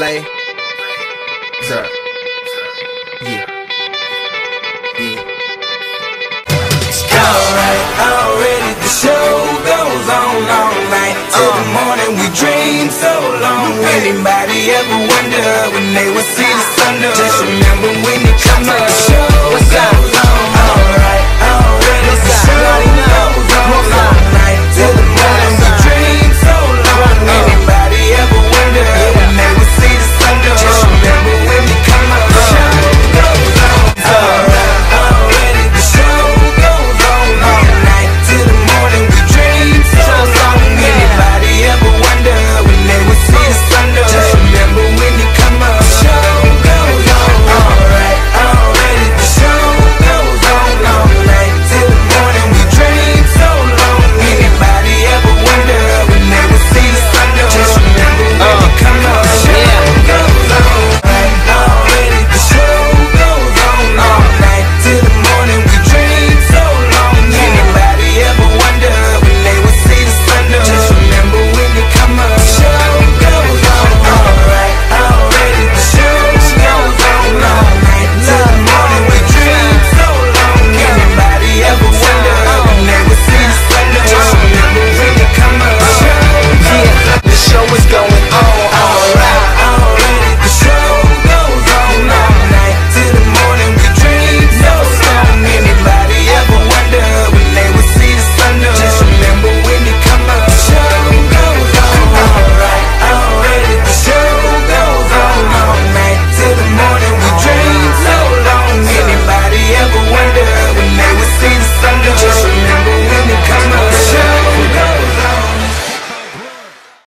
Lay. Sir. Yeah. Yeah. Alright, already the show goes on all night Till the uh. morning we dream so long Anybody ever wonder when they would see the sun up? Just remember when you come to the show